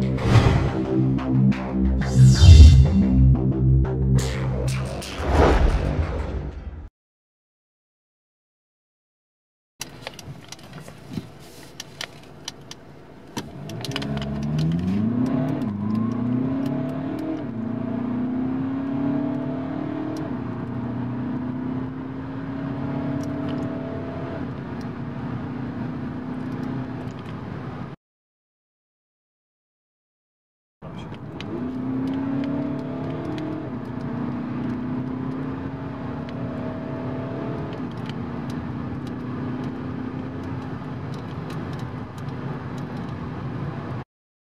you option.